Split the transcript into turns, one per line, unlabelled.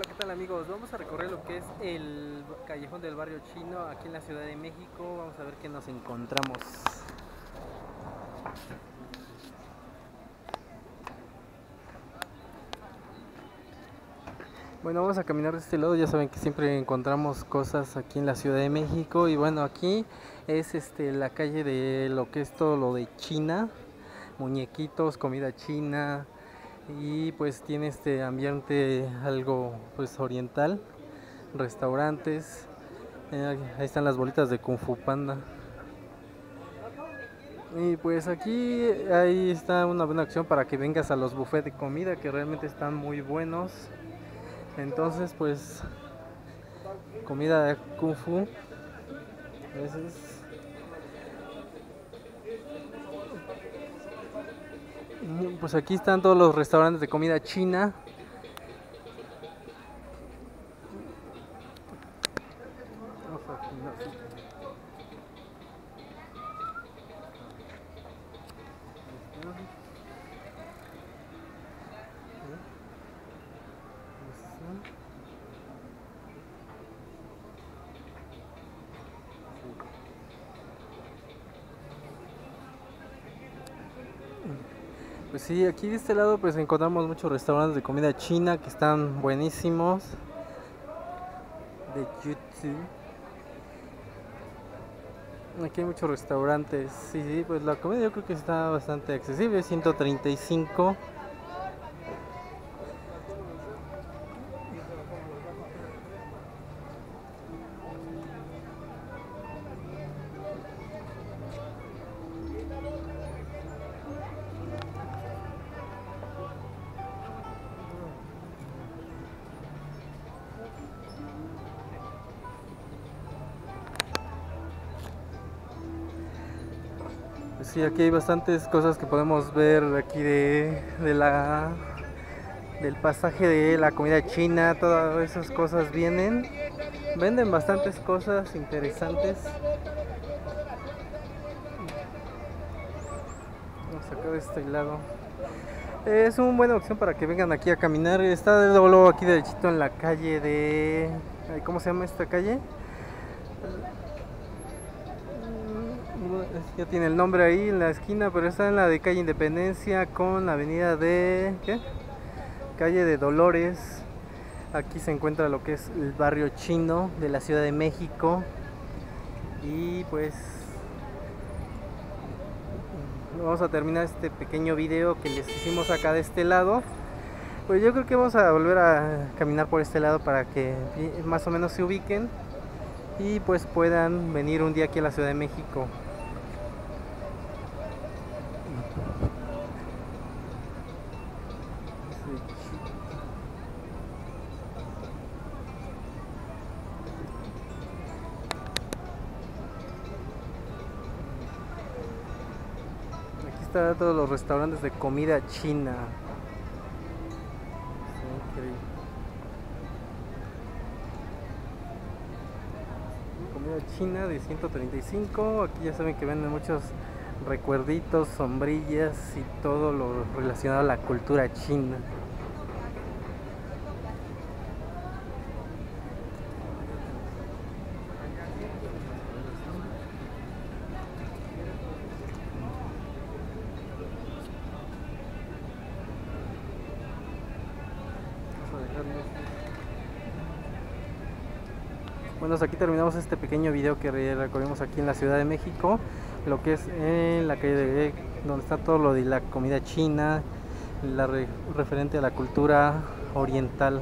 ¿qué tal amigos? Vamos a recorrer lo que es el callejón del barrio chino aquí en la Ciudad de México. Vamos a ver qué nos encontramos. Bueno, vamos a caminar de este lado. Ya saben que siempre encontramos cosas aquí en la Ciudad de México. Y bueno, aquí es este la calle de lo que es todo lo de China. Muñequitos, comida china, y pues tiene este ambiente algo pues oriental, restaurantes, eh, ahí están las bolitas de Kung Fu Panda. Y pues aquí ahí está una buena opción para que vengas a los buffets de comida que realmente están muy buenos. Entonces pues comida de Kung Fu. Pues aquí están todos los restaurantes de comida china. Pues sí, aquí de este lado pues encontramos muchos restaurantes de comida china que están buenísimos. De YouTube. Aquí hay muchos restaurantes. Sí, sí, pues la comida yo creo que está bastante accesible, 135 Sí, aquí hay bastantes cosas que podemos ver aquí de, de la del pasaje de la comida china, todas esas cosas vienen. Venden bastantes cosas interesantes. Vamos a sacar de este lado. Es una buena opción para que vengan aquí a caminar. Está de luego aquí derechito en la calle de... ¿Cómo se llama esta calle? Ya tiene el nombre ahí en la esquina, pero está en la de calle Independencia con la avenida de ¿qué? calle de Dolores. Aquí se encuentra lo que es el barrio chino de la Ciudad de México. Y pues vamos a terminar este pequeño video que les hicimos acá de este lado. Pues yo creo que vamos a volver a caminar por este lado para que más o menos se ubiquen y pues puedan venir un día aquí a la Ciudad de México. Aquí están todos los restaurantes de comida china. Comida china de 135. Aquí ya saben que venden muchos recuerditos, sombrillas y todo lo relacionado a la cultura china. Bueno, aquí terminamos este pequeño video que recorrimos aquí en la Ciudad de México, lo que es en la calle de donde está todo lo de la comida china, la referente a la cultura oriental